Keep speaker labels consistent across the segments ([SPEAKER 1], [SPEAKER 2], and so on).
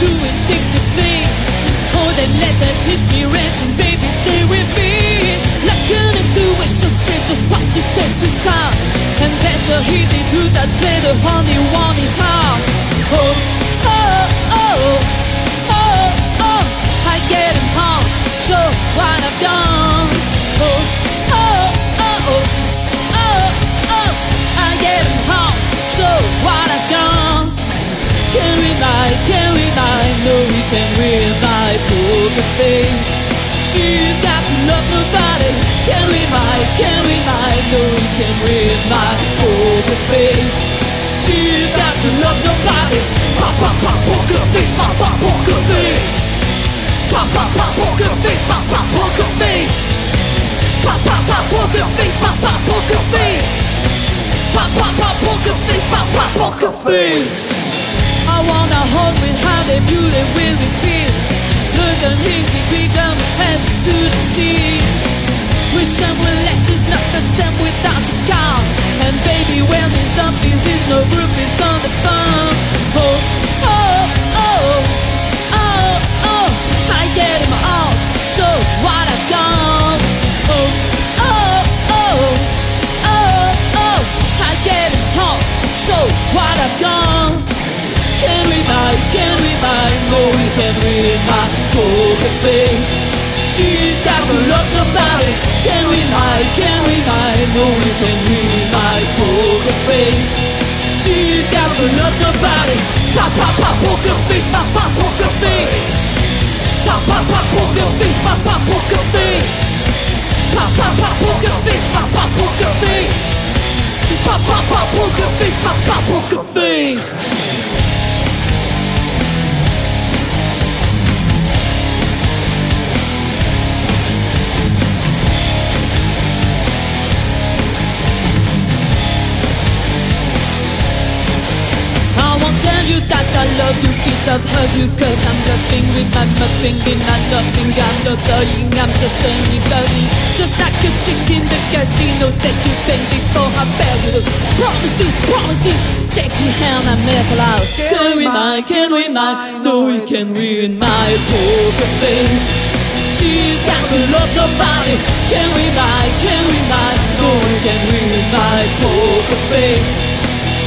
[SPEAKER 1] they do face She's got to love nobody. Can we lie, can we lie, no we can read my poker face She's got to love nobody. Pop, pop, pop, poker face, pop, pop, poker face. Pop, pop, pop, poker face, pop, pop, poker face. Pop, pop, pop, poker face, pop, pop, poker face. Pop, pop, pop, poker face, pop, pop, poker face. I wanna hold how they beauty can read my poker face. She's got to love somebody Can we lie, can we lie? No, we can read my poker face. She's got to love somebody Pop, pop, pop, poker face, pop, pop, poker face. Pop, pop, pop, poker face, pop, pop, poker face. Pop, pop, pop, poker face, pop, pop, poker face Pop, pop, pop, poker face, pop, pop, poker face you, hug you Cause I'm nothing with my muffin in my nothing. I'm not dying, I'm just anybody Just like a chick in the casino That you pay before I bear with Promises, promises. Take your hand, I'm never lost. Can we mind, can we mind No, we can ruin my poker face. She's got to love somebody Can we mind, can we mind No, we can ruin my poker face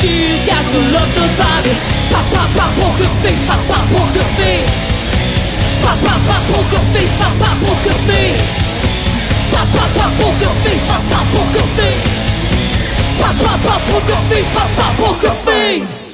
[SPEAKER 1] She's got to love nobody Pop, pop, pop, poker face. Pop, pop, poker face. Pop, pop, pop, poker face. Pop, pop, poker face. Pop, pop, pop, poker face. Pop, pop, poker face. Pop, pop, pop, poker face. Pop, pop, poker face